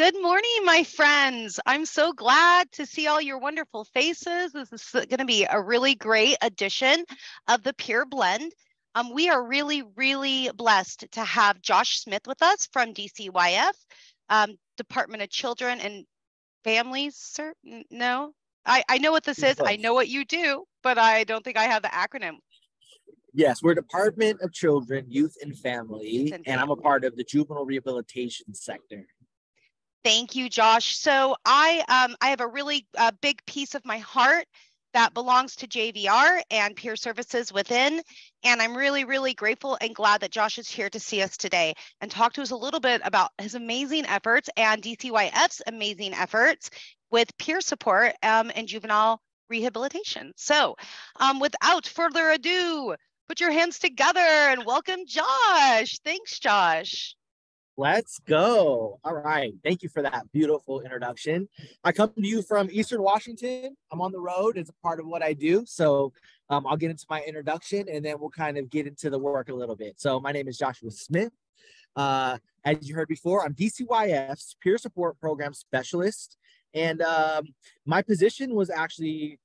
Good morning, my friends. I'm so glad to see all your wonderful faces. This is going to be a really great edition of the Peer Blend. Um, we are really, really blessed to have Josh Smith with us from DCYF, um, Department of Children and Families. Sir, no, I, I know what this is. I know what you do, but I don't think I have the acronym. Yes, we're Department of Children, Youth, and Family, and, and I'm a part of the juvenile rehabilitation sector. Thank you, Josh. So I um, I have a really uh, big piece of my heart that belongs to JVR and peer services within. And I'm really, really grateful and glad that Josh is here to see us today and talk to us a little bit about his amazing efforts and DCYF's amazing efforts with peer support um, and juvenile rehabilitation. So um, without further ado, put your hands together and welcome Josh. Thanks, Josh. Let's go. All right. Thank you for that beautiful introduction. I come to you from Eastern Washington. I'm on the road as a part of what I do. So um, I'll get into my introduction and then we'll kind of get into the work a little bit. So my name is Joshua Smith. Uh, as you heard before, I'm DCYF's peer support program specialist. And um, my position was actually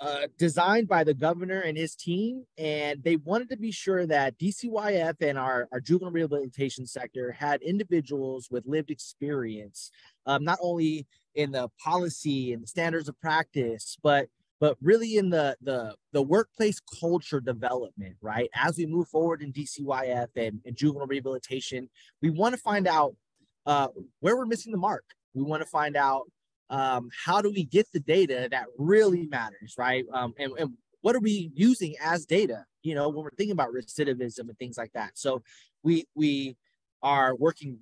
uh, designed by the governor and his team, and they wanted to be sure that DCYF and our, our juvenile rehabilitation sector had individuals with lived experience, um, not only in the policy and the standards of practice, but but really in the the the workplace culture development, right? As we move forward in DCYF and, and juvenile rehabilitation, we want to find out uh, where we're missing the mark. We want to find out um, how do we get the data that really matters, right? Um, and, and what are we using as data? You know, when we're thinking about recidivism and things like that. So we we are working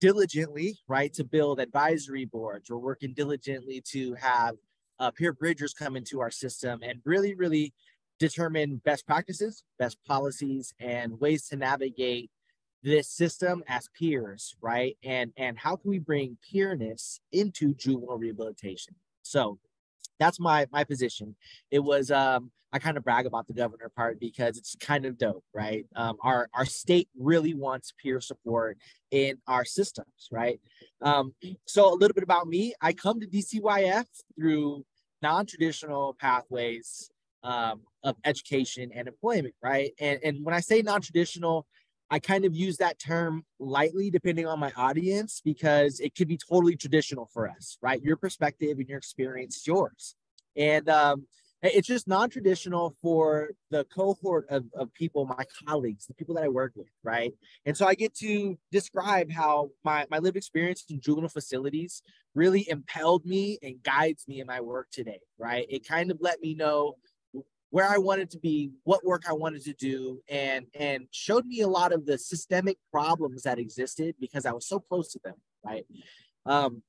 diligently, right, to build advisory boards. We're working diligently to have uh, peer bridgers come into our system and really, really determine best practices, best policies, and ways to navigate this system as peers, right? And and how can we bring peerness into juvenile rehabilitation? So that's my my position. It was um I kind of brag about the governor part because it's kind of dope, right? Um, our our state really wants peer support in our systems, right? Um, so a little bit about me. I come to DCYF through non-traditional pathways um, of education and employment, right? And and when I say non-traditional, I kind of use that term lightly depending on my audience because it could be totally traditional for us, right? Your perspective and your experience is yours. And um, it's just non-traditional for the cohort of, of people, my colleagues, the people that I work with, right? And so I get to describe how my, my lived experience in juvenile facilities really impelled me and guides me in my work today, right? It kind of let me know where I wanted to be, what work I wanted to do, and and showed me a lot of the systemic problems that existed because I was so close to them, right? Um,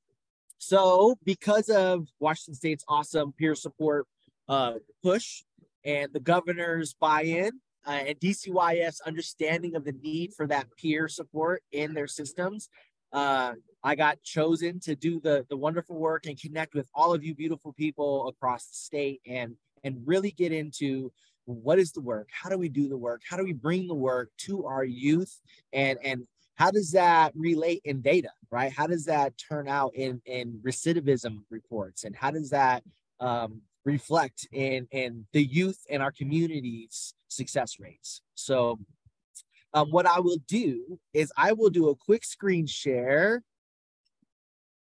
so because of Washington State's awesome peer support uh, push and the governor's buy-in uh, and DCYF's understanding of the need for that peer support in their systems, uh, I got chosen to do the the wonderful work and connect with all of you beautiful people across the state and and really get into what is the work? How do we do the work? How do we bring the work to our youth? And and how does that relate in data right? How does that turn out in in recidivism reports? And how does that um, reflect in in the youth and our communities success rates? So um, what i will do is i will do a quick screen share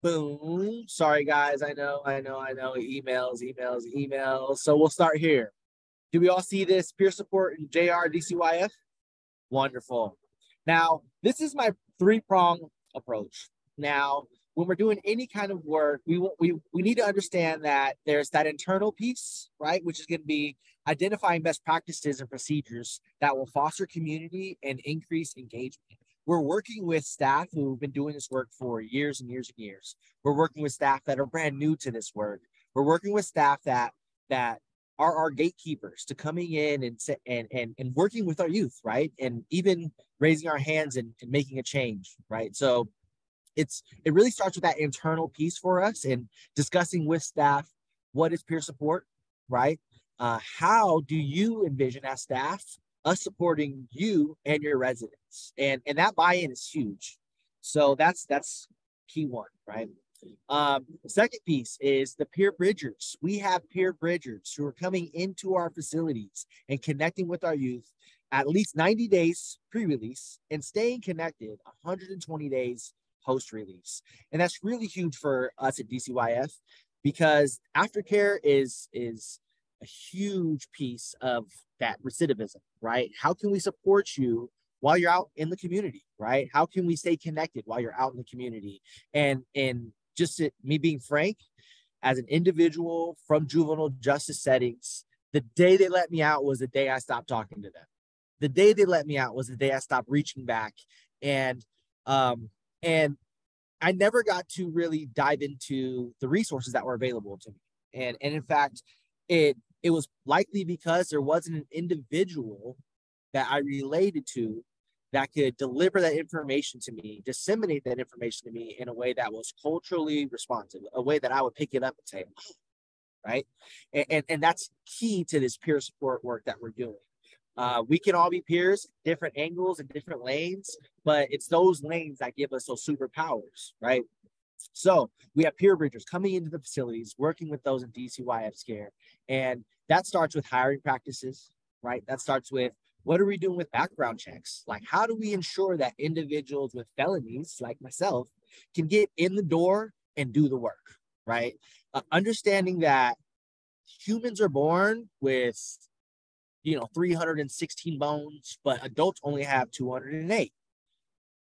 Boom. Sorry, guys. I know, I know, I know. Emails, emails, emails. So we'll start here. Do we all see this peer support in JR DCYF? Wonderful. Now, this is my three prong approach. Now, when we're doing any kind of work, we, we, we need to understand that there's that internal piece, right? Which is going to be identifying best practices and procedures that will foster community and increase engagement. We're working with staff who've been doing this work for years and years and years. We're working with staff that are brand new to this work. We're working with staff that that are our gatekeepers to coming in and and and, and working with our youth, right? And even raising our hands and, and making a change, right? So it's it really starts with that internal piece for us and discussing with staff what is peer support, right? Uh, how do you envision as staff us supporting you and your residents and and that buy-in is huge so that's that's key one, right? Um, second piece is the peer bridgers. We have peer bridgers who are coming into our facilities and connecting with our youth at least 90 days pre-release and staying connected 120 days post-release. And that's really huge for us at DCYF because aftercare is is a huge piece of that recidivism, right? How can we support you while you're out in the community, right? How can we stay connected while you're out in the community? And and just me being frank, as an individual from juvenile justice settings, the day they let me out was the day I stopped talking to them. The day they let me out was the day I stopped reaching back. And um and I never got to really dive into the resources that were available to me. And and in fact, it it was likely because there wasn't an individual that I related to that could deliver that information to me, disseminate that information to me in a way that was culturally responsive, a way that I would pick it up and say, right? And, and, and, that's key to this peer support work that we're doing. Uh, we can all be peers, different angles and different lanes, but it's those lanes that give us those superpowers, right? So we have peer bridgers coming into the facilities, working with those in DCYF scare. And that starts with hiring practices, right? That starts with what are we doing with background checks? Like, how do we ensure that individuals with felonies like myself can get in the door and do the work, right? Uh, understanding that humans are born with, you know, 316 bones, but adults only have 208.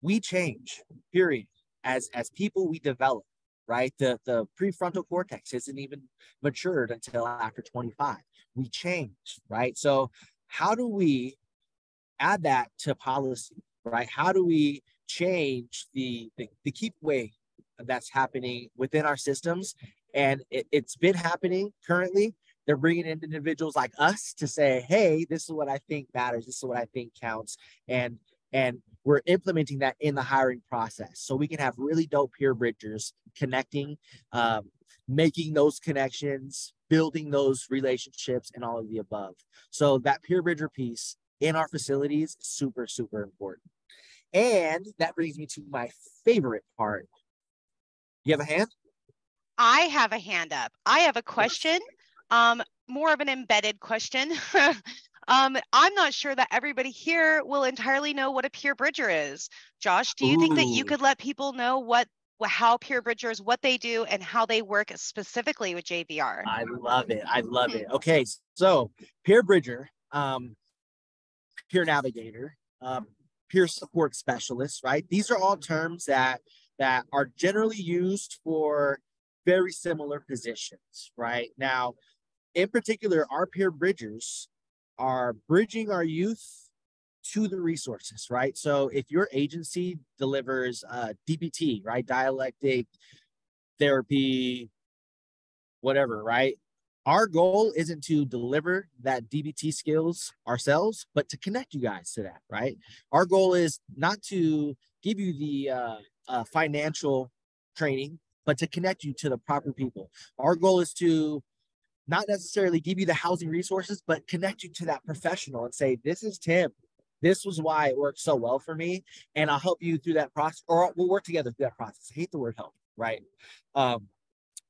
We change, period. As as people, we develop, right? The the prefrontal cortex isn't even matured until after 25. We change, right? So how do we add that to policy, right? How do we change the, the, the keep way that's happening within our systems? And it, it's been happening currently. They're bringing in individuals like us to say, hey, this is what I think matters. This is what I think counts. And and we're implementing that in the hiring process. So we can have really dope peer bridgers connecting um, making those connections building those relationships and all of the above. So that peer bridger piece in our facilities super super important. And that brings me to my favorite part. You have a hand? I have a hand up. I have a question um more of an embedded question um i'm not sure that everybody here will entirely know what a peer bridger is josh do you Ooh. think that you could let people know what how peer bridgers what they do and how they work specifically with jvr i love it i love it okay so peer bridger um peer navigator, um, peer support specialist, right? These are all terms that that are generally used for very similar positions, right? Now, in particular, our peer bridgers are bridging our youth to the resources, right? So if your agency delivers uh, DBT, right, dialectic therapy, whatever, right? our goal isn't to deliver that DBT skills ourselves, but to connect you guys to that, right? Our goal is not to give you the uh, uh, financial training, but to connect you to the proper people. Our goal is to not necessarily give you the housing resources, but connect you to that professional and say, this is Tim. This was why it worked so well for me. And I'll help you through that process, or we'll work together through that process. I hate the word help, right? Um,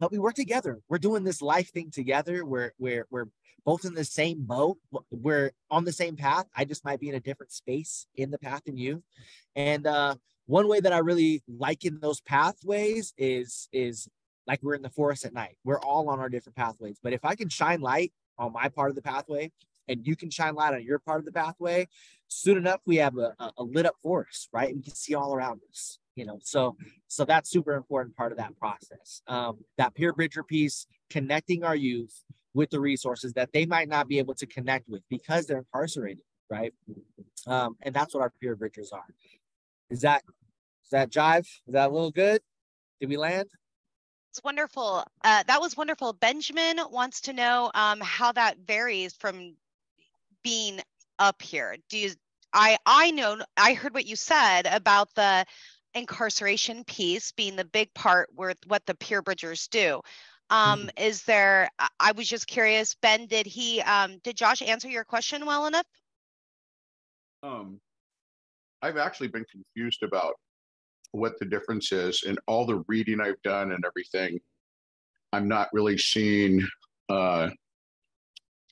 but we work together. We're doing this life thing together. We're we're we're both in the same boat. We're on the same path. I just might be in a different space in the path than you. And uh, one way that I really liken those pathways is is like we're in the forest at night. We're all on our different pathways. But if I can shine light on my part of the pathway, and you can shine light on your part of the pathway, soon enough we have a, a lit up forest, right? And we can see all around us you know? So so that's super important part of that process. Um, that peer bridger piece connecting our youth with the resources that they might not be able to connect with because they're incarcerated right? Um, and that's what our peer bridgers are. Is that is that jive? Is that a little good? Did we land it's wonderful uh, that was wonderful benjamin wants to know um, how that varies from being up here do you I I know I heard what you said about the incarceration piece being the big part with what the peer bridgers do. Um, mm-hmm. Is there? I was just curious, Ben. Did he? Um, did Josh answer your question well enough? Um, I've actually been confused about what the difference is. And all the reading I've done and everything, I'm not really seeing uh,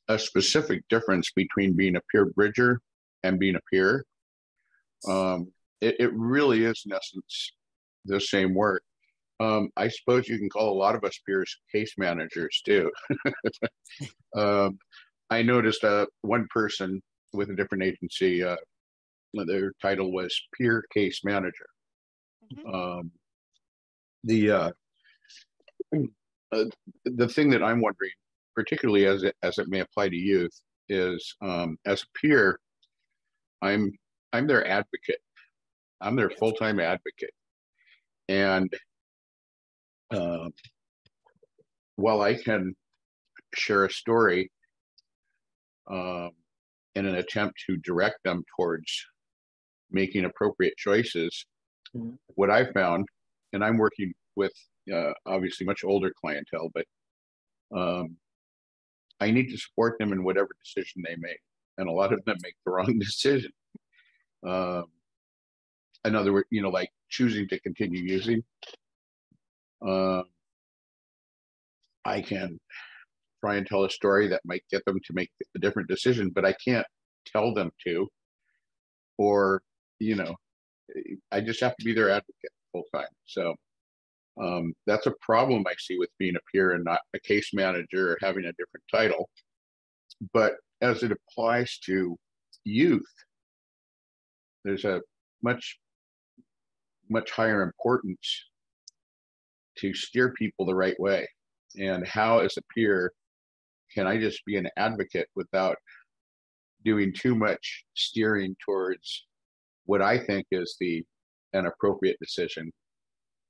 a specific difference between being a peer bridger and being a peer. Um, it, it really is, in essence, the same work. Um, I suppose you can call a lot of us peers case managers too. um, I noticed uh, one person with a different agency, uh, their title was peer case manager. Mm-hmm. Um, the uh, uh, the thing that I'm wondering, particularly as it as it may apply to youth, is um, as a peer, I'm I'm their advocate. I'm their full time advocate, and uh, while I can share a story um, in an attempt to direct them towards making appropriate choices, mm-hmm. what I found, and I'm working with uh, obviously much older clientele, but um, I need to support them in whatever decision they make, and a lot of them make the wrong decision. Um, in other words, you know, like choosing to continue using. Uh, I can try and tell a story that might get them to make a different decision, but I can't tell them to, or you know, I just have to be their advocate full time. So um, that's a problem I see with being a peer and not a case manager or having a different title. But as it applies to youth, there's a much much higher importance to steer people the right way and how as a peer can i just be an advocate without doing too much steering towards what i think is the an appropriate decision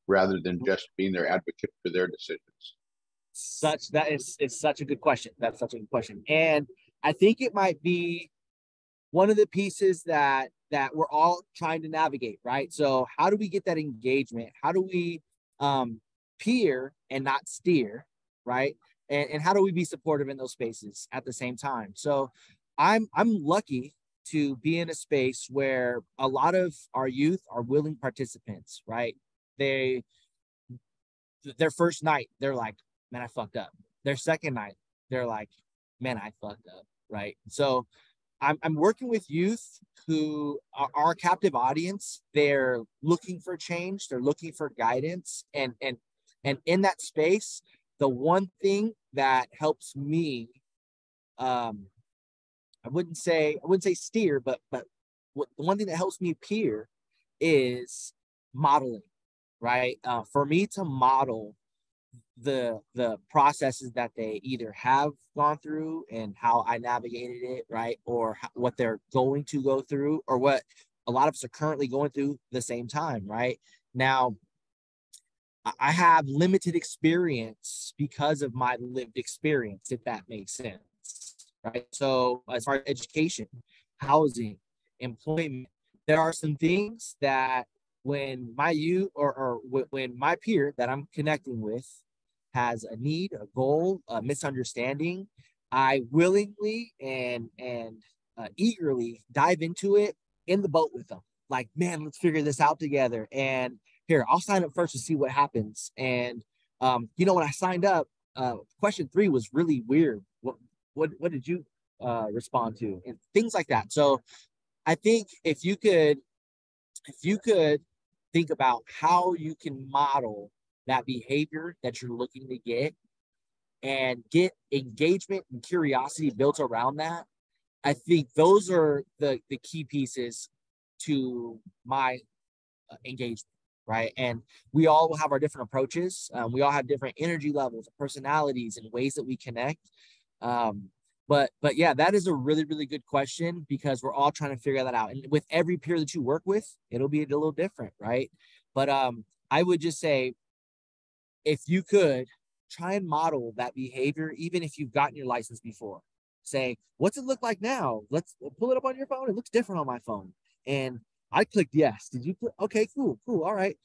rather than just being their advocate for their decisions such that is is such a good question that's such a good question and i think it might be one of the pieces that that we're all trying to navigate, right? So how do we get that engagement? How do we um, peer and not steer, right? And, and how do we be supportive in those spaces at the same time? So I'm I'm lucky to be in a space where a lot of our youth are willing participants, right? They their first night, they're like, man, I fucked up. Their second night, they're like, man, I fucked up, right? So I'm, I'm working with youth who are our captive audience. They're looking for change. They're looking for guidance. And, and, and in that space, the one thing that helps me, um, I wouldn't say, I wouldn't say steer, but, but what, the one thing that helps me peer is modeling, right? Uh, for me to model the the processes that they either have gone through and how I navigated it, right, or what they're going to go through, or what a lot of us are currently going through the same time, right? Now, I have limited experience because of my lived experience, if that makes sense, right? So, as far as education, housing, employment, there are some things that when my you or, or when my peer that I'm connecting with has a need, a goal, a misunderstanding, I willingly and and uh, eagerly dive into it in the boat with them. Like, man, let's figure this out together. And here, I'll sign up first to see what happens. And um, you know, when I signed up, uh, question three was really weird. What what what did you uh, respond to? And things like that. So, I think if you could, if you could think about how you can model that behavior that you're looking to get and get engagement and curiosity built around that i think those are the the key pieces to my uh, engagement right and we all have our different approaches um, we all have different energy levels personalities and ways that we connect um, but but yeah that is a really really good question because we're all trying to figure that out and with every peer that you work with it'll be a little different right but um i would just say if you could try and model that behavior, even if you've gotten your license before, say, what's it look like now? Let's pull it up on your phone. It looks different on my phone. And I clicked yes. Did you click? Okay, cool, cool. All right.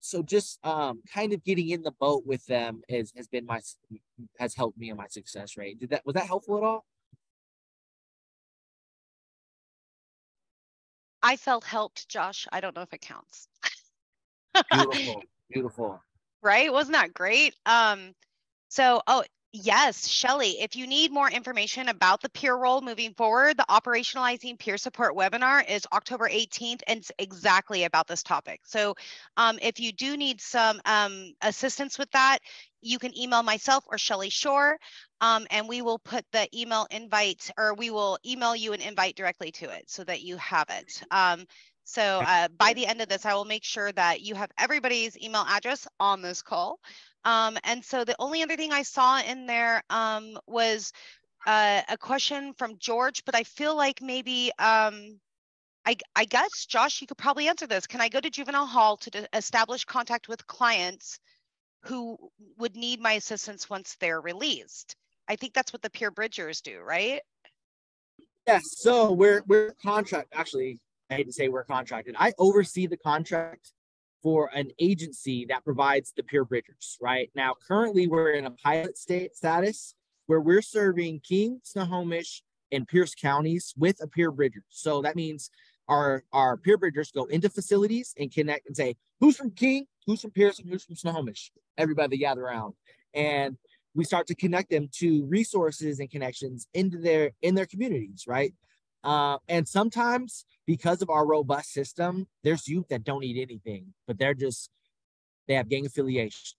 So just um, kind of getting in the boat with them has, has been my has helped me in my success rate. Did that was that helpful at all? I felt helped, Josh. I don't know if it counts. beautiful, beautiful. Right? Wasn't that great? Um, so, oh, Yes, Shelly, if you need more information about the peer role moving forward, the Operationalizing Peer Support webinar is October 18th and it's exactly about this topic. So um, if you do need some um, assistance with that, you can email myself or Shelly Shore um, and we will put the email invite or we will email you an invite directly to it so that you have it. Um, so uh, by the end of this, I will make sure that you have everybody's email address on this call. Um, and so the only other thing I saw in there um, was uh, a question from George, but I feel like maybe, um, I, I guess, Josh, you could probably answer this. Can I go to juvenile hall to establish contact with clients who would need my assistance once they're released? I think that's what the peer bridgers do, right? Yes. So we're we're contract actually. I hate to say we're contracted. I oversee the contract for an agency that provides the peer bridgers, right? Now, currently we're in a pilot state status where we're serving King, Snohomish, and Pierce counties with a peer bridger. So that means our, our peer bridgers go into facilities and connect and say, who's from King, who's from Pierce, and who's from Snohomish? Everybody gather around. And we start to connect them to resources and connections into their in their communities, right? Uh, and sometimes because of our robust system, there's youth that don't eat anything, but they're just they have gang affiliation.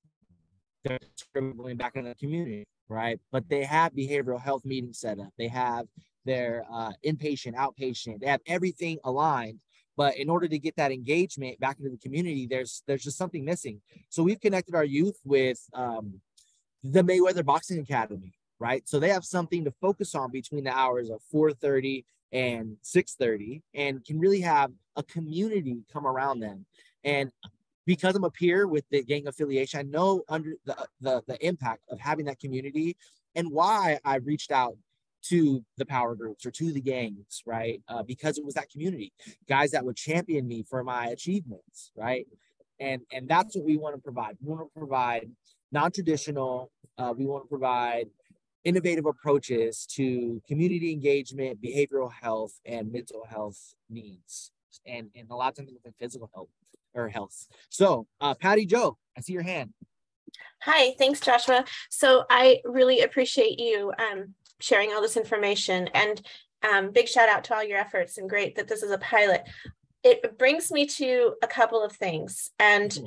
They're going back in the community, right? But they have behavioral health meetings set up. They have their uh, inpatient, outpatient. They have everything aligned. But in order to get that engagement back into the community, there's there's just something missing. So we've connected our youth with um, the Mayweather Boxing Academy, right? So they have something to focus on between the hours of 4:30 and 6:30 and can really have a community come around them. And because I'm a peer with the gang affiliation, I know under the, the, the impact of having that community and why I reached out to the power groups or to the gangs, right? Uh, because it was that community, guys that would champion me for my achievements, right? And and that's what we want to provide. We want to provide non-traditional. Uh, we want to provide innovative approaches to community engagement, behavioral health, and mental health needs, and, and a lot of times with physical health or health. So, uh, Patty Joe, I see your hand. Hi, thanks, Joshua. So I really appreciate you um, sharing all this information and um, big shout out to all your efforts and great that this is a pilot. It brings me to a couple of things. And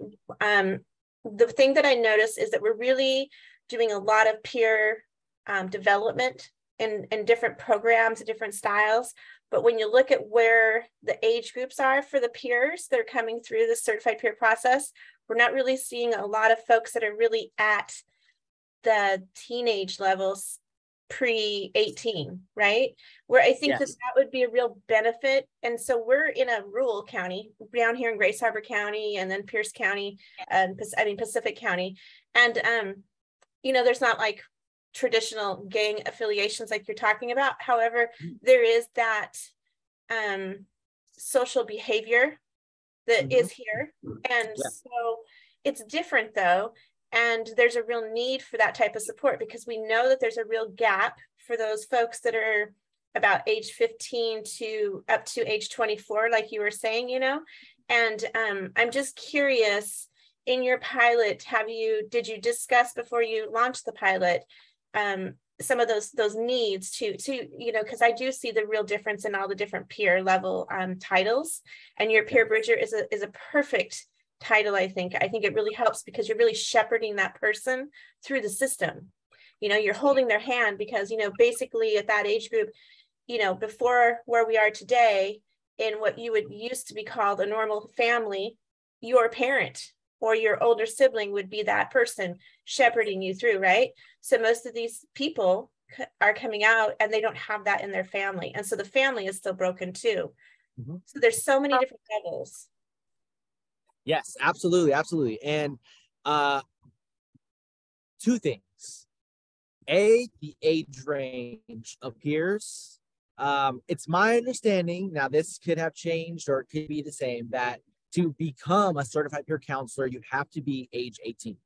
um, the thing that I notice is that we're really doing a lot of peer um, development in, in different programs, and different styles. But when you look at where the age groups are for the peers that are coming through the certified peer process, we're not really seeing a lot of folks that are really at the teenage levels pre 18, right? Where I think yes. that that would be a real benefit. And so we're in a rural county down here in Grays Harbor County and then Pierce County, and I mean Pacific County. And um, you know, there's not like traditional gang affiliations like you're talking about. However, mm. there is that um, social behavior that mm-hmm. is here. And yeah. so it's different though. And there's a real need for that type of support because we know that there's a real gap for those folks that are about age 15 to up to age 24, like you were saying, you know. And um, I'm just curious in your pilot, have you did you discuss before you launched the pilot um, some of those those needs to to you know because I do see the real difference in all the different peer level um, titles, and your peer bridger is a is a perfect title. I think I think it really helps because you're really shepherding that person through the system. You know, you're holding their hand because you know basically at that age group, you know, before where we are today, in what you would used to be called a normal family, your parent or your older sibling would be that person shepherding you through, right? So most of these people are coming out and they don't have that in their family. And so the family is still broken too. Mm-hmm. So there's so many different levels. Yes, absolutely, absolutely. And uh two things. A, the age range appears. Um, it's my understanding, now this could have changed or it could be the same, that to become a certified peer counselor, you have to be age 18,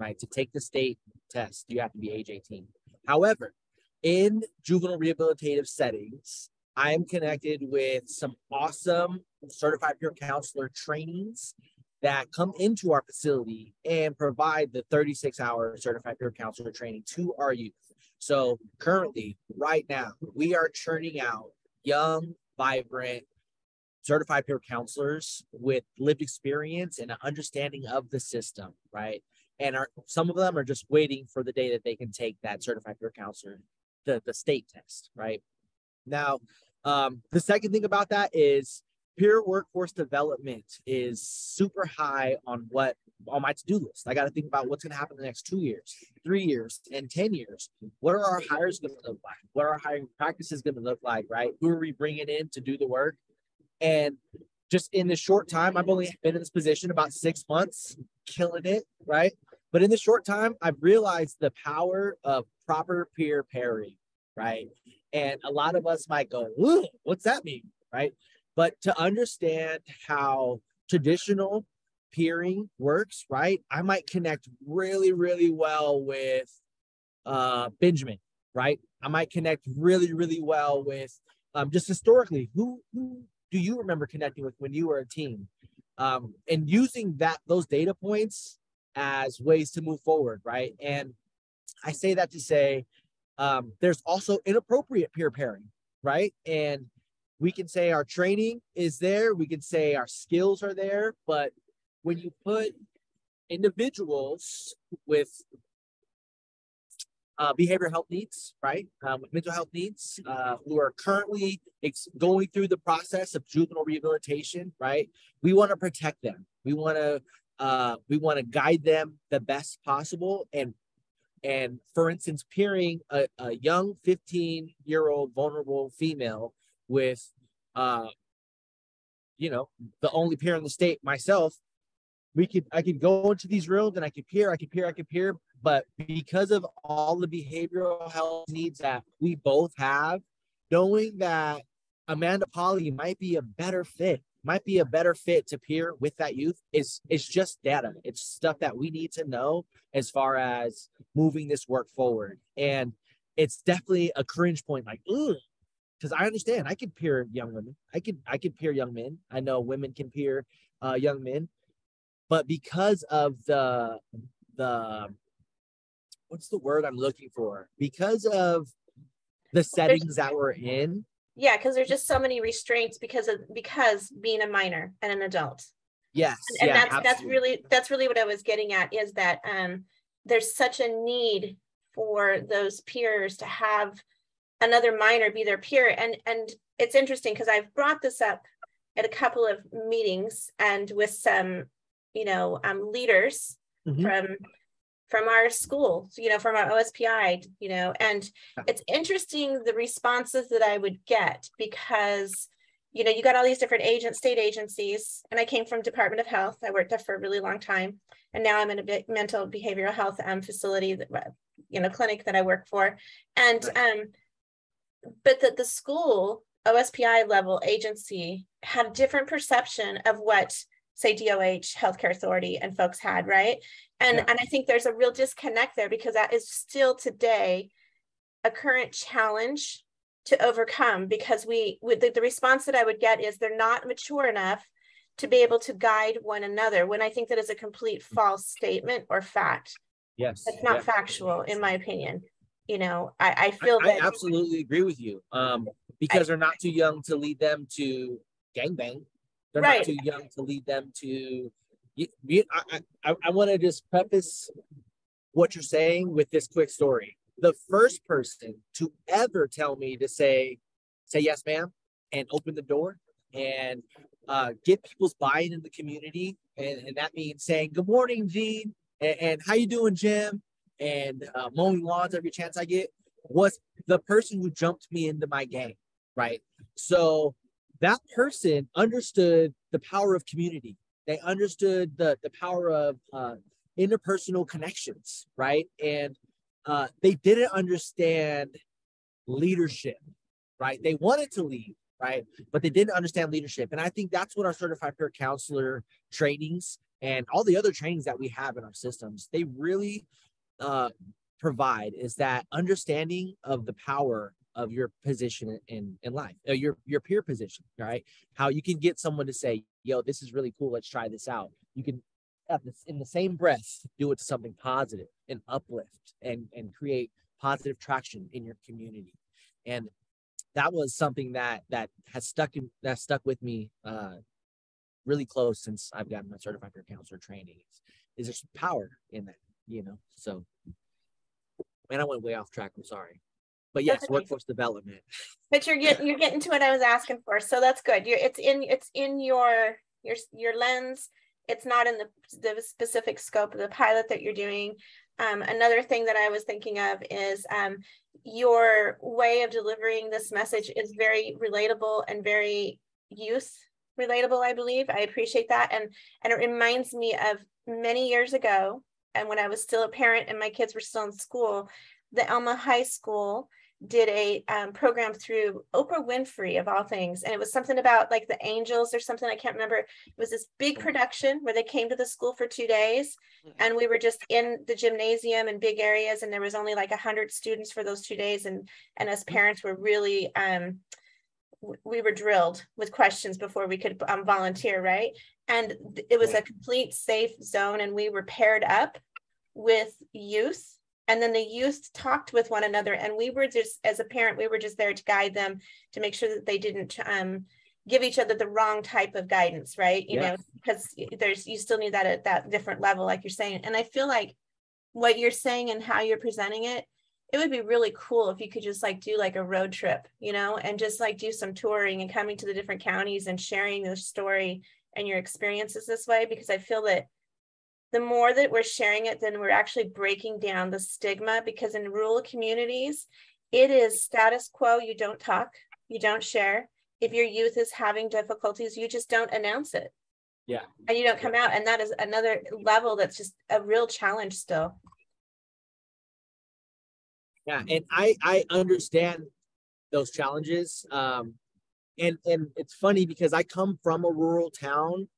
right? To take the state test, you have to be age 18. However, in juvenile rehabilitative settings, I am connected with some awesome certified peer counselor trainings that come into our facility and provide the 36 hour certified peer counselor training to our youth. So currently, right now, we are churning out young, vibrant, certified peer counselors with lived experience and an understanding of the system, right? And are some of them are just waiting for the day that they can take that certified peer counselor, the, the state test, right? Now, um, the second thing about that is peer workforce development is super high on what on my to-do list. I got to think about what's going to happen in the next two years, three years, and 10 years. What are our hires going to look like? What are our hiring practices going to look like, right? Who are we bringing in to do the work? And just in this short time, I've only been in this position about six months, killing it, right? But in this short time, I've realized the power of proper peer pairing, right? And a lot of us might go, what's that mean? Right. But to understand how traditional peering works, right? I might connect really, really well with uh, Benjamin, right? I might connect really, really well with um, just historically, who, who do you remember connecting with when you were a team? Um, and using that those data points as ways to move forward, right? And I say that to say um, there's also inappropriate peer pairing, right? And we can say our training is there, we can say our skills are there, but when you put individuals with uh, behavioral health needs, right? Um, mental health needs, uh, who are currently ex- going through the process of juvenile rehabilitation, right? We want to protect them. We want to uh, we want to guide them the best possible and and for instance, peering a, a young 15 year old vulnerable female with, uh, you know, the only peer in the state, myself, we could, I could go into these rooms and I could peer, I could peer, I could peer. But because of all the behavioral health needs that we both have, knowing that Amanda Polly might be a better fit might be a better fit to peer with that youth is it's just data. It's stuff that we need to know as far as moving this work forward. And it's definitely a cringe point like ooh, because i understand. I can peer young women. I could i could peer young men. I know women can peer uh, young men. But because of the the what's the word i'm looking for because of the settings that we're in yeah because there's just so many restraints because of because being a minor and an adult yes and, and yeah, that's absolutely. that's really that's really what i was getting at is that um there's such a need for those peers to have another minor be their peer and and it's interesting because i've brought this up at a couple of meetings and with some you know um leaders mm-hmm. from from our school, you know, from our OSPI, you know, and it's interesting the responses that I would get because, you know, you got all these different agent state agencies, and I came from Department of Health. I worked there for a really long time, and now I'm in a mental behavioral health um, facility, that, you know, clinic that I work for, and um, but that the school OSPI level agency had a different perception of what say DOH, Healthcare Authority, and folks had, right? And yeah. and I think there's a real disconnect there because that is still today a current challenge to overcome because we with the, the response that I would get is they're not mature enough to be able to guide one another when I think that is a complete mm. false statement or fact. Yes. It's not factual in my opinion. You know, I, I feel I, that I absolutely agree with you. Um, because I, they're not too young to lead them to gangbang. They're right. not too young to lead them to. You, you, I, I, I want to just preface what you're saying with this quick story. The first person to ever tell me to say, say yes, ma'am, and open the door and uh, get people's buy-in in the community, and, and that means saying good morning, Gene, and, and how you doing, Jim, and uh, mowing lawns every chance I get was the person who jumped me into my game, right? So that person understood the power of community. They understood the, the power of uh, interpersonal connections, right? And uh, they didn't understand leadership, right? They wanted to lead, right? But they didn't understand leadership. And I think that's what our certified peer counselor trainings and all the other trainings that we have in our systems, they really uh, provide is that understanding of the power of your position in in life, or your your peer position, right? How you can get someone to say, "Yo, this is really cool. Let's try this out." You can, the, in the same breath, do it to something positive and uplift and and create positive traction in your community, and that was something that that has stuck in that stuck with me uh, really close since I've gotten my certified peer counselor training. Is, is there's power in that, you know? So, and I went way off track. I'm sorry but yes, okay. workforce development. But you're getting you're getting to what I was asking for, so that's good. You're it's in it's in your your your lens. It's not in the the specific scope of the pilot that you're doing. Um, another thing that I was thinking of is um, your way of delivering this message is very relatable and very youth relatable. I believe I appreciate that, and and it reminds me of many years ago, and when I was still a parent and my kids were still in school, the Elma High School did a um, program through Oprah Winfrey of all things, and it was something about like the angels or something. I can't remember. It was this big production where they came to the school for two days, and we were just in the gymnasium and big areas, and there was only like a hundred students for those two days, and and as parents were really um, we were drilled with questions before we could um, volunteer, right? And it was a complete safe zone, and we were paired up with youth and then the youth talked with one another and we were just as a parent we were just there to guide them to make sure that they didn't um, give each other the wrong type of guidance right? You know because there's you still need that at that different level like you're saying. And i feel like what you're saying and how you're presenting it it would be really cool if you could just like do like a road trip you know and just like do some touring and coming to the different counties and sharing the story and your experiences this way because i feel that the more that we're sharing it, then we're actually breaking down the stigma because in rural communities, it is status quo. You don't talk, you don't share. If your youth is having difficulties, you just don't announce it. Yeah. And you don't come out. And that is another level that's just a real challenge still. Yeah. And I, I understand those challenges. Um, and, and it's funny because I come from a rural town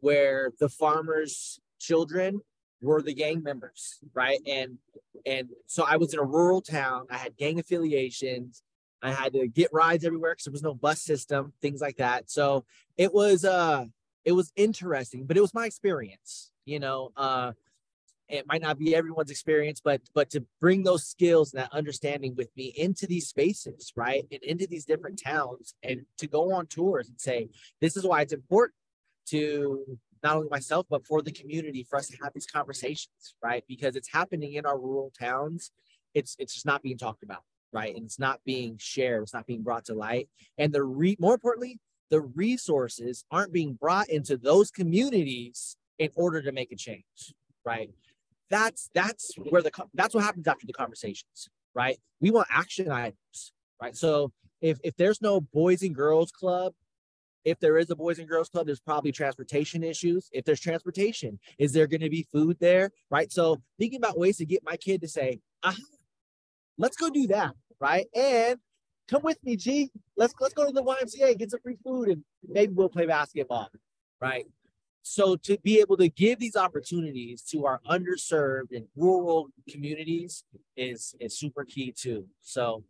where the farmers children were the gang members, right? And and so I was in a rural town. I had gang affiliations. I had to get rides everywhere because there was no bus system, things like that. So it was uh it was interesting, but it was my experience, you know. Uh it might not be everyone's experience, but but to bring those skills and that understanding with me into these spaces, right? And into these different towns and to go on tours and say, this is why it's important to not only myself, but for the community, for us to have these conversations, right? Because it's happening in our rural towns. It's it's just not being talked about, right? And it's not being shared. It's not being brought to light. And the re- more importantly, the resources aren't being brought into those communities in order to make a change, right? That's that's where the that's what happens after the conversations, right? We want action items, right? So if if there's no boys and girls club if there is a boys and girls club there's probably transportation issues. If there's transportation is there going to be food there right? So thinking about ways to get my kid to say uh-huh, let's go do that right? And come with me g. Let's let's go to the ymca get some free food and maybe we'll play basketball right? So to be able to give these opportunities to our underserved and rural communities is is super key too. So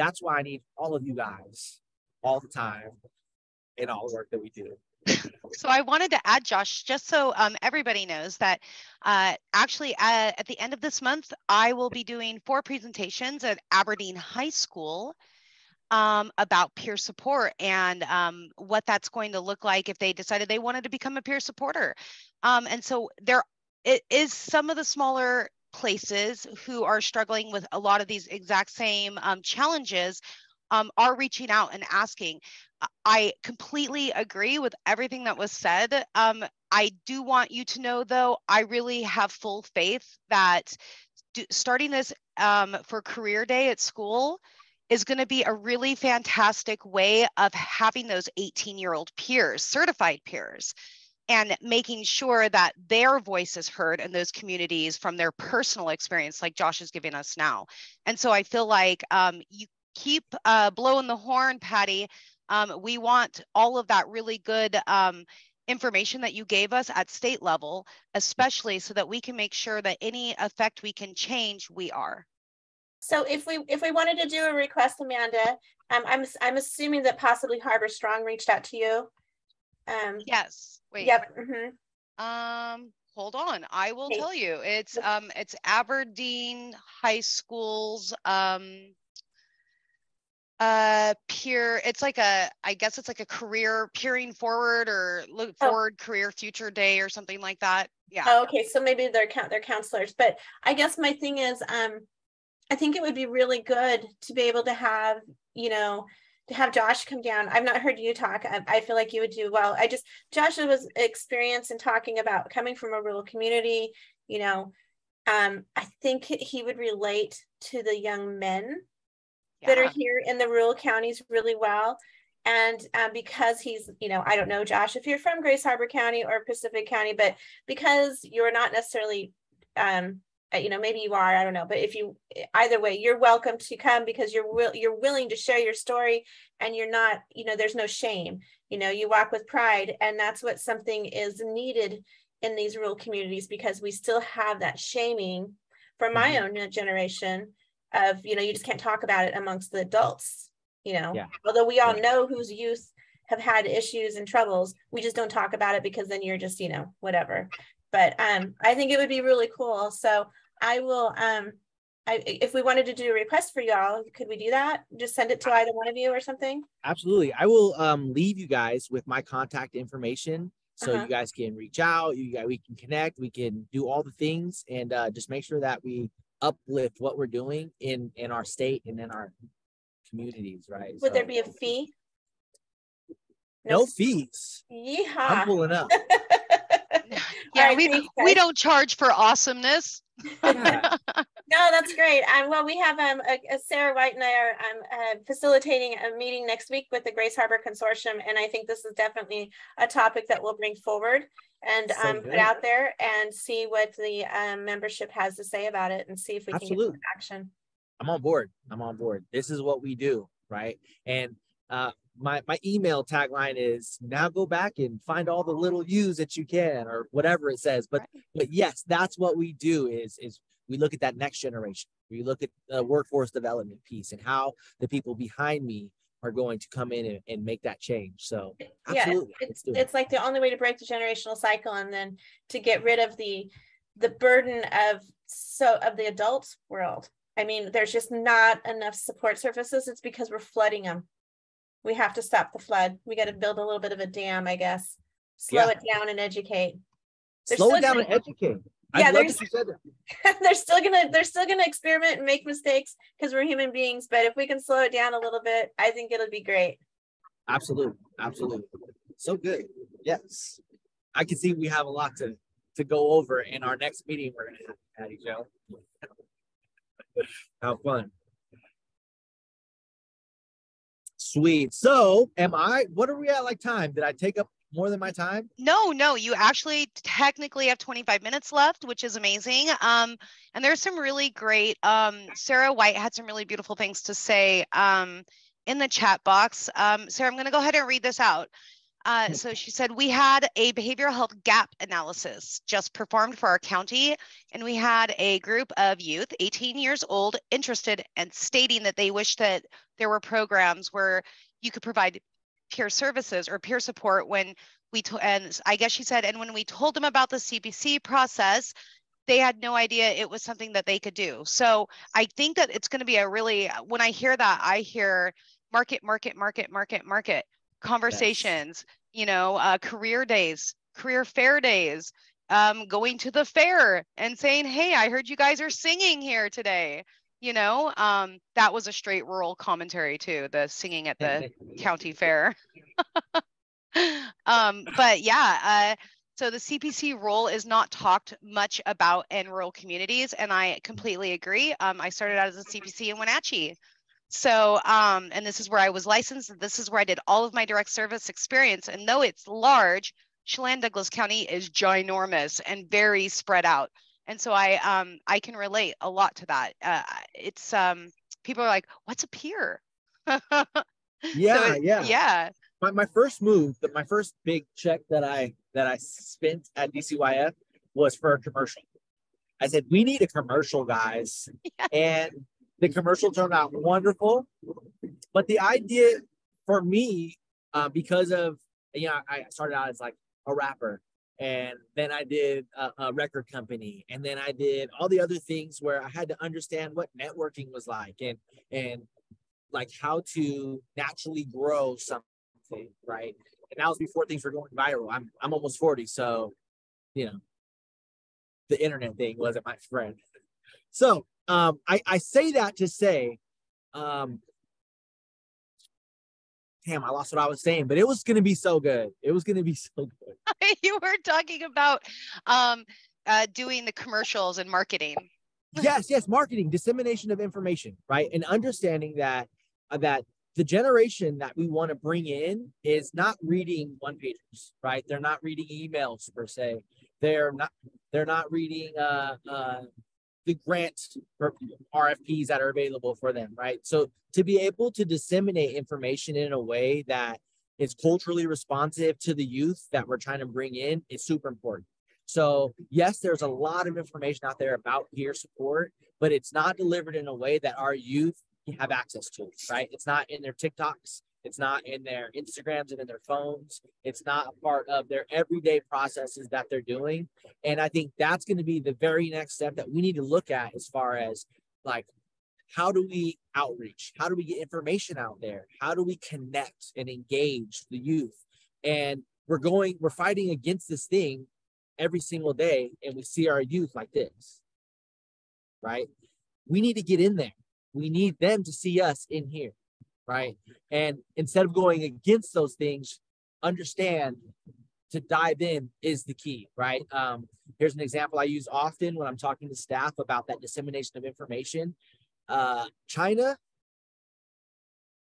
that's why i need all of you guys all the time in all the work that we do. So I wanted to add, Josh, just so um, everybody knows that uh, actually uh, at the end of this month, I will be doing four presentations at Aberdeen High School um, about peer support and um, what that's going to look like if they decided they wanted to become a peer supporter. Um, and so there is some of the smaller places who are struggling with a lot of these exact same um, challenges um, are reaching out and asking. I completely agree with everything that was said. Um, I do want you to know, though, I really have full faith that do, starting this um, for career day at school is going to be a really fantastic way of having those 18 year old peers, certified peers, and making sure that their voice is heard in those communities from their personal experience, like Josh is giving us now. And so I feel like um, you keep uh, blowing the horn, Patty, um, we want all of that really good um, information that you gave us at state level, especially so that we can make sure that any effect we can change, we are. So if we if we wanted to do a request, Amanda, um, I'm I'm assuming that possibly Harbor Strong reached out to you. Um, Yes. Wait. yep. mhm. Um, hold on. I will Okay. tell you. It's um it's Aberdeen High School's um uh peer it's like a I guess it's like a career peering forward or look Oh. forward career future day or something like that. Yeah. Oh, okay, so maybe they're count they're counselors, but I guess my thing is, um, I think it would be really good to be able to have, you know, to have Josh come down. I've not heard you talk. I, I feel like you would do well. I just Josh was experienced in talking about coming from a rural community. You know, um, I think he would relate to the young men that are here in the rural counties really well. And um, because he's, you know, I don't know, Josh, if you're from Grays Harbor County or Pacific County, but because you're not necessarily, um, uh, you know, maybe you are, I don't know, but if you, either way, you're welcome to come because you're will, you're willing to share your story and you're not, you know, there's no shame, you know, you walk with pride and that's what something is needed in these rural communities because we still have that shaming from my Mhm. own generation of you know you just can't talk about it amongst the adults you know Yeah. although we all Yeah. know whose youth have had issues and troubles we just don't talk about it because then you're just you know whatever but um i think it would be really cool so i will um I, if we wanted to do a request for y'all could we do that just send it to either one of you or something Absolutely. I will um leave you guys with my contact information so Uh-huh. you guys can reach out, you guys we can connect, we can do all the things and uh just make sure that we uplift what we're doing in in our state and in our communities, right? would there be a fee no fees? I'm pulling up. Yeah, right, we we don't charge for awesomeness. Yeah. No, that's great. Um, well, we have um, a, a Sarah White and I are um, uh, facilitating a meeting next week with the Grays Harbor Consortium, and I think this is definitely a topic that we'll bring forward and So um, put out there and see what the um, membership has to say about it, and see if we can get action. I'm on board. I'm on board. This is what we do, right? And uh, my my email tagline is now go back and find all the little U's that you can, or whatever it says. But but yes, that's what we do. Is is we look at that next generation. We look at the workforce development piece and how the people behind me are going to come in and, and make that change. So Yeah, absolutely, let's It's, it. it's like the only way to break the generational cycle, and then to get rid of the the burden of so of the adult world. I mean, there's just not enough support services. It's because we're flooding them. We have to stop the flood. We got to build a little bit of a dam, I guess. Slow Yeah. it down and educate. They're Slow it down and educate. Yeah, I love there's- that you said that. they're still gonna they're still gonna experiment and make mistakes because we're human beings. But if we can slow it down a little bit, I think it'll be great. Absolutely, absolutely. So good. Yes, I can see we have a lot to to go over in our next meeting. We're gonna have, Patty Joe. How fun. Sweet. So, am I? What are we at? Like time? Did I take up more than my time? No, no, you actually technically have 25 minutes left, which is amazing. Um, and there's some really great, um, Sarah White had some really beautiful things to say um, in the chat box. Um, Sarah, I'm going to go ahead and read this out. Uh, so she said, we had a behavioral health gap analysis just performed for our county, and we had a group of youth, 18 years old, interested and stating that they wish that there were programs where you could provide peer services or peer support when we to, and I guess she said, and when we told them about the CPC process, they had no idea it was something that they could do. So I think that it's going to be a really when I hear that, I hear market, market, market, market, market conversations. You know, uh, career days, career fair days, um, going to the fair and saying, "Hey, I heard you guys are singing here today." You know, um, that was a straight rural commentary too. The singing at the county fair. um, but yeah, uh, so the CPC role is not talked much about in rural communities, and I completely agree. Um, I started out as a CPC in Wenatchee. So, um, and this is where I was licensed. This is where I did all of my direct service experience. And though it's large, Chelan Douglas County is ginormous and very spread out. And so I, um, I can relate a lot to that. Uh, it's, um, people are like, what's a peer? Yeah, it- yeah. Yeah. My, my first move, that my first big check that I that I spent at DCYF was for a commercial. I said, we need a commercial, guys. And The commercial turned out wonderful, but the idea for me, uh, because of you know, I started out as like a rapper, and then I did a, a, record company, and then I did all the other things where I had to understand what networking was like, and and like how to naturally grow something, right? And that was before things were going viral. I'm I'm almost forty, so you know, the internet thing wasn't my friend. So um, I I say that to say, um, damn, I lost what I was saying, but it was going to be so good. It was going to be so good. you were talking about um, uh, doing the commercials and marketing. yes, yes, marketing, dissemination of information, right, and understanding that uh, that the generation that we want to bring in is not reading one pages, right? They're not reading emails per se. They're not. They're not reading uh, uh, the grants or RFPs that are available for them, right? So to be able to disseminate information in a way that is culturally responsive to the youth that we're trying to bring in is super important. So yes, there's a lot of information out there about peer support, but it's not delivered in a way that our youth have access to, right? It's not in their TikToks. It's not in their Instagrams and in their phones. It's not a part of their everyday processes that they're doing. And I think that's going to be the very next step that we need to look at as far as like, how do we outreach? How do we get information out there? How do we connect and engage the youth? And we're going, we're fighting against this thing every single day. And we see our youth like this, right? We need to get in there. We need them to see us in here right? And instead of going against those things, understand to dive in is the key, right? Um, here's an example I use often when I'm talking to staff about that dissemination of information. Uh, China,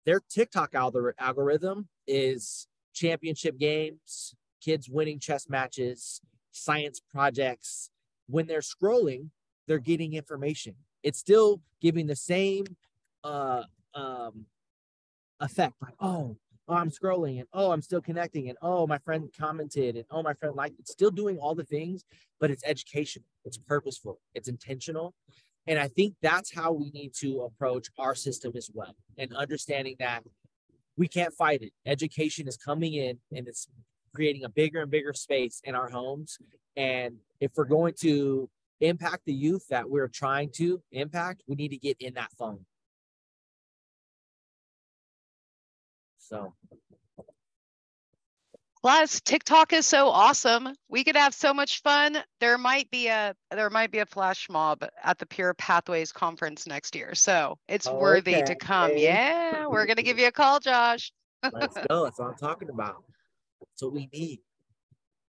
their TikTok algorithm is championship games, kids winning chess matches, science projects. When they're scrolling, they're getting information. It's still giving the same uh, um, effect like oh oh i'm scrolling and oh i'm still connecting and oh my friend commented and oh my friend liked it's still doing all the things but it's educational it's purposeful it's intentional and i think that's how we need to approach our system as well and understanding that we can't fight it. Education is coming in and it's creating a bigger and bigger space in our homes and if we're going to impact the youth that we're trying to impact we need to get in that phone So Plus, TikTok is so awesome. We could have so much fun. There might be a there might be a flash mob at the Peer Pathways conference next year. So it's okay. worthy to come. Yeah, we're gonna give you a call, Josh. Let's go. That's what I'm talking about. That's what we need.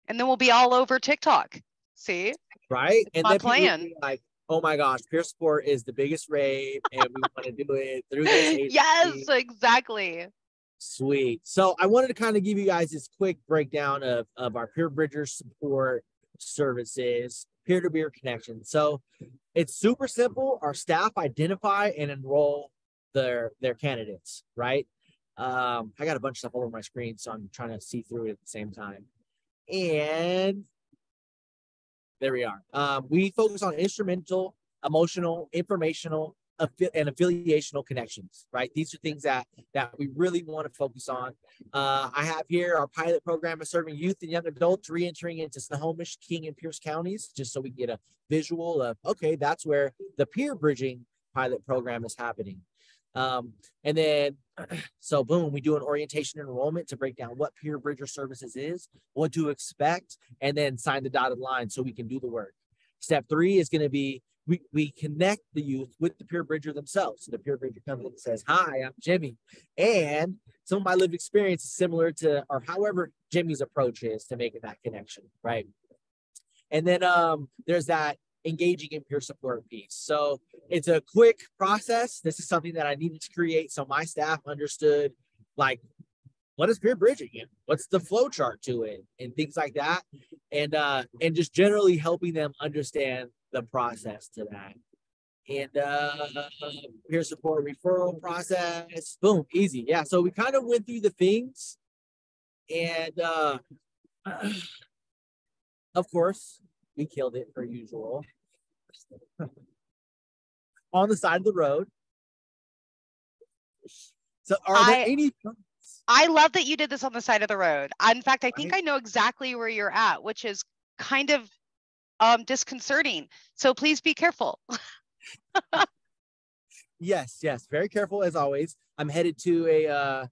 And then we'll be all over TikTok. See? Right? and My then plan. like, oh my gosh, peer support is the biggest rave, and we want to do it through this. yes, exactly. Sweet. So I wanted to kind of give you guys this quick breakdown of, of our peer bridger support services, peer-to-peer connection. So it's super simple. Our staff identify and enroll their their candidates, right? Um, I got a bunch of stuff all over my screen, so I'm trying to see through it at the same time. And there we are. Um, we focus on instrumental, emotional, informational, and affiliational connections, right? These are things that that we really want to focus on. Uh, I have here our pilot program of serving youth and young adults re-entering into Snohomish, King, and Pierce counties, just so we get a visual of okay, that's where the peer bridging pilot program is happening. Um, and then, so boom, we do an orientation enrollment to break down what peer bridger services is, what to expect, and then sign the dotted line so we can do the work. Step three is going to be we, we connect the youth with the peer bridger themselves. So the peer bridger comes and says, Hi, I'm Jimmy. And some of my lived experience is similar to, or however Jimmy's approach is to making that connection, right? And then um, there's that engaging in peer support piece. So it's a quick process. This is something that I needed to create so my staff understood like what is peer bridging what's the flow chart to it and things like that and uh and just generally helping them understand the process to that. And uh, peer support referral process, boom, easy. Yeah. So we kind of went through the things. And uh, of course, we killed it per usual. On the side of the road, So are I, there any I love that you did this on the side of the road. In fact, I think right. I know exactly where you're at, which is kind of um, disconcerting. So please be careful. yes, yes, very careful as always. I'm headed to a, uh,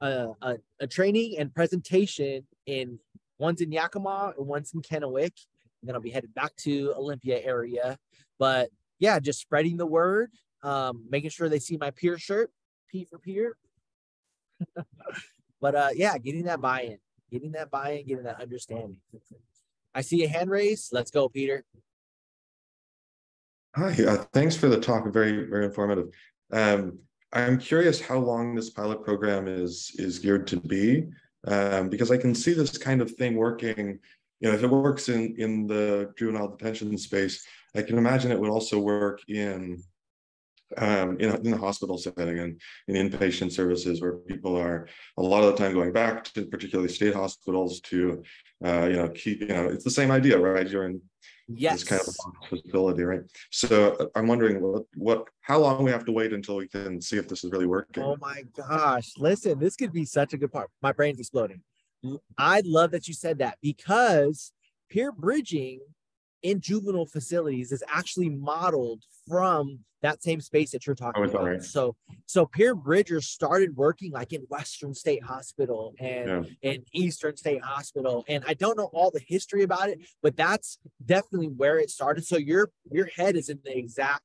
a, a a training and presentation in one's in Yakima and one's in Kennewick. And then I'll be headed back to Olympia area. But yeah, just spreading the word, um, making sure they see my peer shirt, P for peer. but uh, yeah, getting that buy-in, getting that buy-in, getting that understanding. I see a hand raise. Let's go, Peter. Hi, uh, thanks for the talk. Very, very informative. Um, I'm curious how long this pilot program is is geared to be, um, because I can see this kind of thing working. You know, if it works in in the juvenile detention space, I can imagine it would also work in um, in, in the hospital setting and in inpatient services where people are a lot of the time going back to particularly state hospitals to, uh, you know, keep, you know, it's the same idea, right? You're in yes. this kind of facility, right? So uh, I'm wondering what, what, how long we have to wait until we can see if this is really working. Oh my gosh. Listen, this could be such a good part. My brain's exploding. I love that you said that because peer bridging in juvenile facilities is actually modeled from that same space that you're talking about. Right. So, so peer bridgers started working like in Western State Hospital and yeah. in Eastern State Hospital, and I don't know all the history about it, but that's definitely where it started. So your your head is in the exact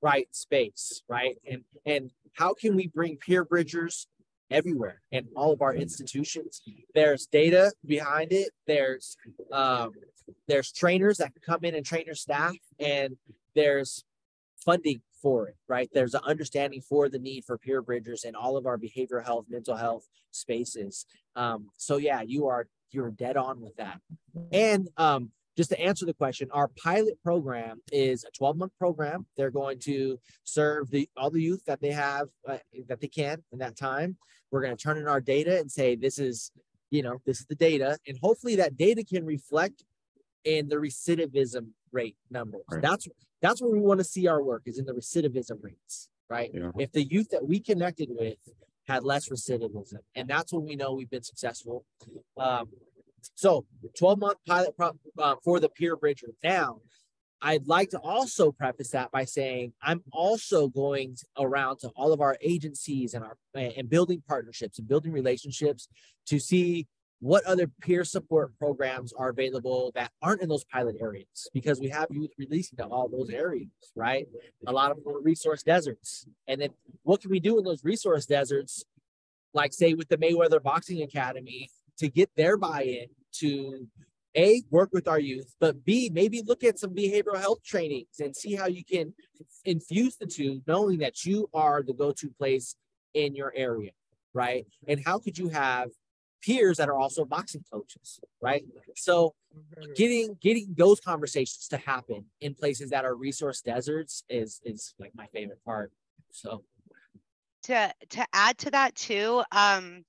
right space, right? And and how can we bring peer bridgers everywhere in all of our institutions? There's data behind it. There's um, there's trainers that can come in and train your staff, and there's funding for it, right? There's an understanding for the need for peer bridgers in all of our behavioral health, mental health spaces. Um, so yeah, you are you're dead on with that. And um, just to answer the question, our pilot program is a 12 month program. They're going to serve the all the youth that they have uh, that they can in that time. We're going to turn in our data and say this is you know this is the data, and hopefully that data can reflect in the recidivism rate numbers. Right. That's that's where we want to see our work is in the recidivism rates, right? Yeah. If the youth that we connected with had less recidivism, and that's when we know we've been successful. Um, so 12 month pilot pro, uh, for the peer bridger. Now, I'd like to also preface that by saying I'm also going around to all of our agencies and our and building partnerships and building relationships to see what other peer support programs are available that aren't in those pilot areas? Because we have youth releasing to all those areas right? A lot of resource deserts. And then what can we do in those resource deserts like say with the mayweather boxing academy to get their buy-in to a work with our youth but b maybe look at some behavioral health trainings and see how you can infuse the two knowing that you are the go-to place in your area right? And how could you have peers that are also boxing coaches, right? So getting getting those conversations to happen in places that are resource deserts is is like my favorite part. So to to add to that too, um,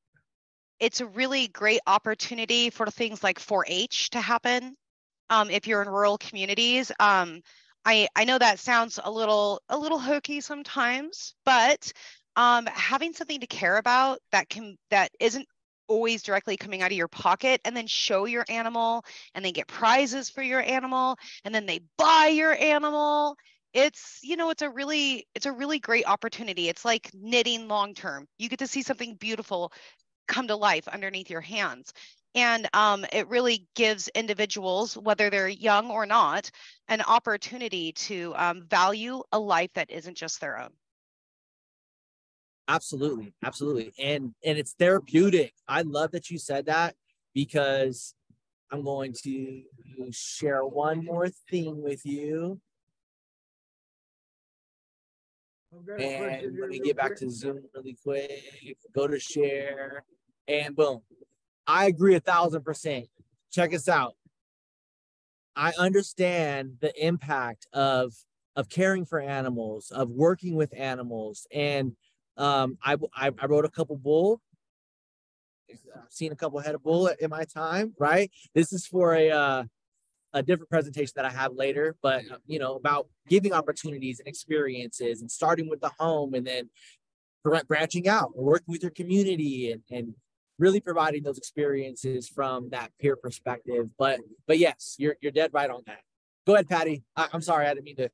it's a really great opportunity for things like 4-H to happen. Um, if you're in rural communities, um, I I know that sounds a little a little hokey sometimes, but um, having something to care about that can that isn't always directly coming out of your pocket and then show your animal and then get prizes for your animal and then they buy your animal. It's you know it's a really it's a really great opportunity. It's like knitting long term. You get to see something beautiful come to life underneath your hands. And um, it really gives individuals whether they're young or not an opportunity to um, value a life that isn't just their own Absolutely, absolutely. And and it's therapeutic. I love that you said that because I'm going to share one more thing with you. And let me get back to Zoom really quick. Go to share, and boom. I agree a thousand percent. Check us out. I understand the impact of of caring for animals, of working with animals, and um, I, I, I wrote a couple bull. I've seen a couple head of bull in my time, right? This is for a uh, a different presentation that I have later, but uh, you know about giving opportunities and experiences and starting with the home and then branching out or working with your community and, and really providing those experiences from that peer perspective. But but yes, you're you're dead right on that. Go ahead, Patty. I, am sorry, I didn't mean to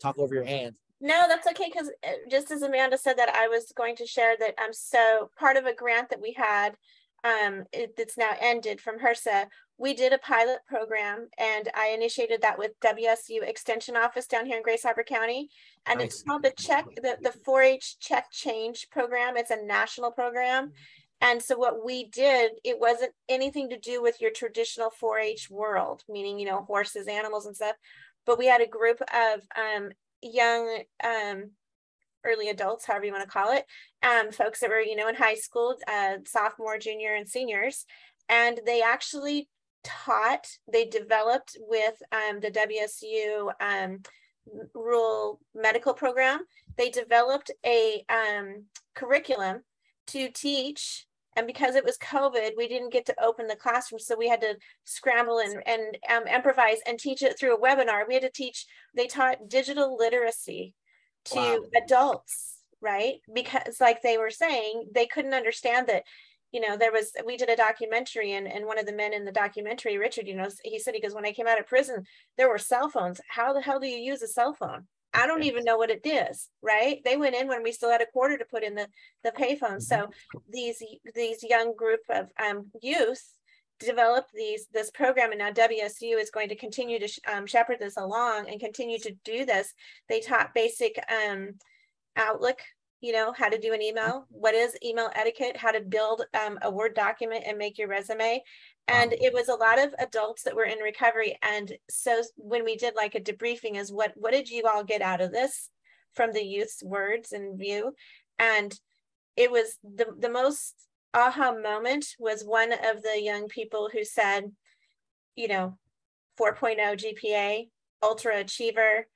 talk over your hand. No, that's okay. Because uh, just as Amanda said that, I was going to share that I'm so part of a grant that we had um, it, it's now ended from HRSA, we did a pilot program and I initiated that with WSU Extension Office down here in Grays Harbor County. And nice. it's called the Check, the, the 4-H Check Change Program. It's a national program. And so what we did, it wasn't anything to do with your traditional 4-H world, meaning, you know, horses, animals and stuff. But we had a group of um, young um, early adults, however you want to call it, um, folks that were, you know, in high school, uh, sophomore, junior, and seniors. And they actually taught, they developed with um, the WSU um, rural medical program, they developed a um, curriculum to teach and because it was COVID, we didn't get to open the classroom. So we had to scramble and, and um, improvise and teach it through a webinar. We had to teach, they taught digital literacy to wow. adults, right? Because like they were saying, they couldn't understand that, you know, there was, we did a documentary and, and one of the men in the documentary, Richard, you know, he said, he goes, when I came out of prison, there were cell phones. How the hell do you use a cell phone? I don't even know what it is, right? They went in when we still had a quarter to put in the the payphone. So mm-hmm. these these young group of um, youth developed these this program and now WSU is going to continue to um, shepherd this along and continue to do this. They taught basic um, Outlook, you know, how to do an email, what is email etiquette, how to build um, a Word document and make your resume. And it was a lot of adults that were in recovery. And so when we did like a debriefing is what, what did you all get out of this from the youth's words and view? And it was the, the most aha moment was one of the young people who said, you know, 4.0 GPA, ultra achiever,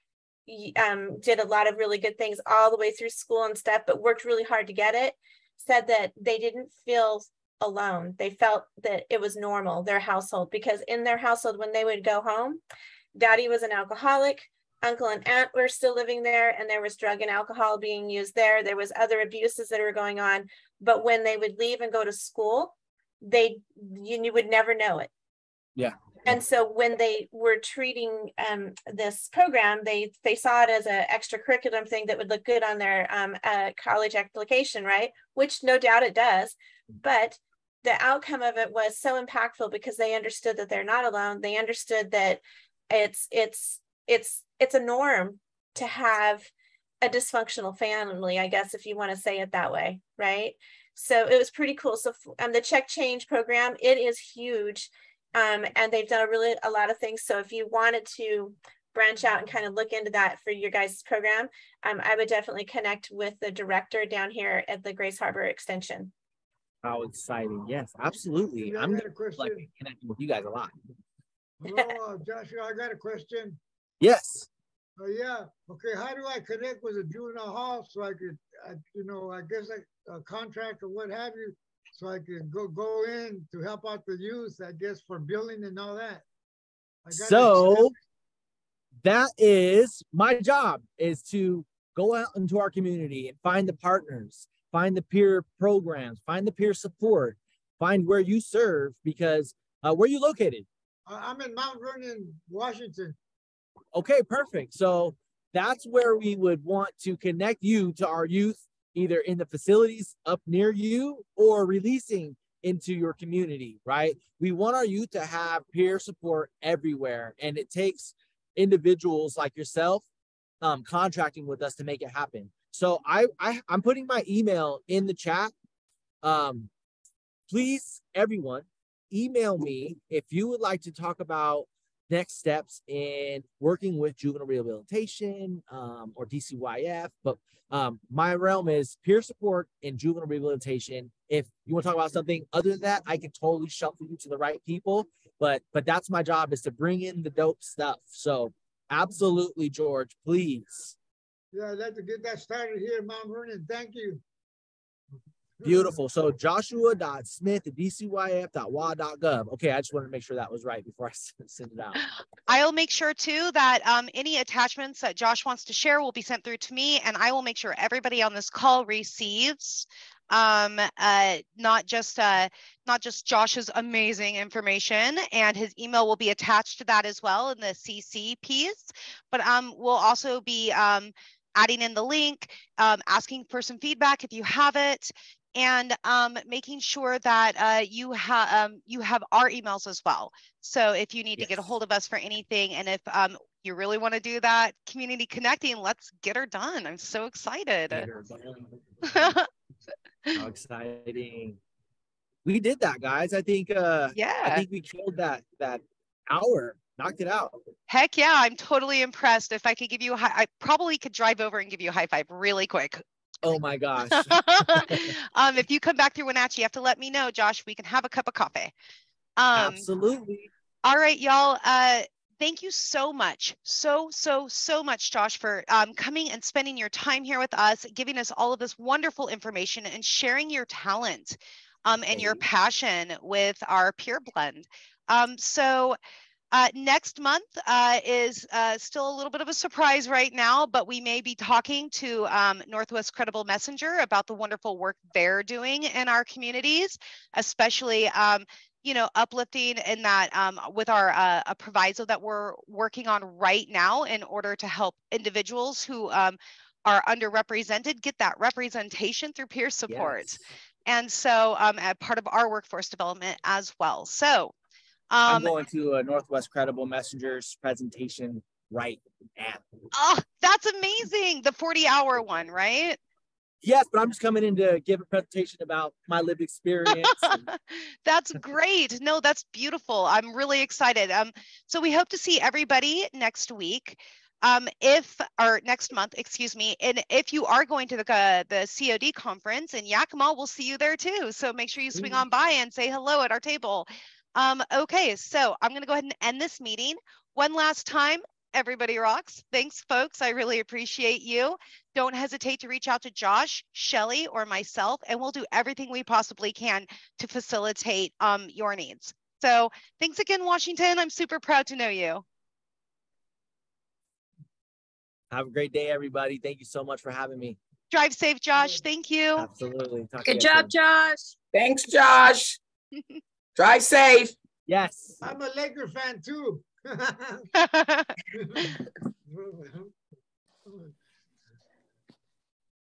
um, did a lot of really good things all the way through school and stuff, but worked really hard to get it. Said that they didn't feel alone. They felt that it was normal, their household, because in their household, when they would go home, daddy was an alcoholic, uncle and aunt were still living there and there was drug and alcohol being used there. There was other abuses that were going on. But when they would leave and go to school they you, you would never know it. Yeah. And so when they were treating um, this program they they saw it as an extracurriculum thing that would look good on their um, uh, college application right? Which no doubt it does. But the outcome of it was so impactful because they understood that they're not alone they understood that it's it's it's it's a norm to have a dysfunctional family, I guess, if you want to say it that way, right? So it was pretty cool. So um, the check change program, it is huge. Um, and they've done a really a lot of things. So if you wanted to branch out and kind of look into that for your guys' program, um, I would definitely connect with the director down here at the Grays Harbor Extension. How exciting. Yes, absolutely. I'm gonna like connecting with you guys a lot. Oh, Joshua, I got a question. Yes. Oh, yeah. Okay. How do I connect with a juvenile hall so I could, I, you know, I guess a contract or what have you, so I can go go in to help out the youth, I guess, for building and all that. So that is my job is to go out into our community and find the partners, find the peer programs, find the peer support, find where you serve because uh, where are you located? I'm in Mount Vernon, Washington. Okay, perfect. So that's where we would want to connect you to our youth, either in the facilities up near you or releasing into your community, right? We want our youth to have peer support everywhere. And it takes individuals like yourself um, contracting with us to make it happen. So I, I I'm putting my email in the chat. Um, please, everyone, email me if you would like to talk about next steps in working with juvenile rehabilitation um, or DCYF. But um, my realm is peer support in juvenile rehabilitation. If you want to talk about something other than that, I can totally shuffle you to the right people. But but that's my job is to bring in the dope stuff. So absolutely, George, please. Yeah, I'd like to get that started here in Mount Vernon. Thank you. Beautiful. So joshua.smith at dcyf.wa.gov. Okay, I just wanted to make sure that was right before I send it out. I'll make sure too that um, any attachments that Josh wants to share will be sent through to me, and I will make sure everybody on this call receives um, uh, not just uh, not just Josh's amazing information, and his email will be attached to that as well in the CC piece. But um, we'll also be um, adding in the link, um, asking for some feedback if you have it, and um, making sure that uh, you have um, you have our emails as well. So if you need yes. to get a hold of us for anything, and if um, you really want to do that community connecting, let's get her done. I'm so excited. How exciting. We did that, guys. I think uh yeah, I think we killed that that hour, knocked it out. Heck yeah, I'm totally impressed. If I could give you a high, I probably could drive over and give you a high five really quick. Oh my gosh. um, if you come back through Wenatchee, you have to let me know, Josh. We can have a cup of coffee. Um, Absolutely. All right, y'all. Uh, thank you so much, so, so, so much, Josh, for um, coming and spending your time here with us, giving us all of this wonderful information and sharing your talent um, and your passion with our peer blend. Um, so uh, next month uh, is uh, still a little bit of a surprise right now, but we may be talking to um, Northwest Credible Messenger about the wonderful work they're doing in our communities, especially um, you know, uplifting in that um, with our uh, a proviso that we're working on right now in order to help individuals who um, are underrepresented get that representation through peer support. Yes. And so um, part of our workforce development as well. So I'm um, going to a Northwest Credible Messengers presentation right now. Oh, that's amazing. The 40 hour one, right? Yes, but I'm just coming in to give a presentation about my lived experience. And... that's great. No, that's beautiful. I'm really excited. Um, so we hope to see everybody next week. Um, if or next month, excuse me, and if you are going to the uh, the COD conference in Yakima, we'll see you there too. So make sure you swing on by and say hello at our table. Um, okay, so I'm going to go ahead and end this meeting. One last time, Everybody rocks. Thanks, folks. I really appreciate you. Don't hesitate to reach out to Josh, Shelly, or myself, and we'll do everything we possibly can to facilitate um, your needs. So thanks again, Washington. I'm super proud to know you. Have a great day, everybody. Thank you so much for having me. Drive safe, Josh. Thank you. Absolutely. Talk Good job, soon. Josh. Thanks, Josh. Drive safe. Yes. I'm a Laker fan too.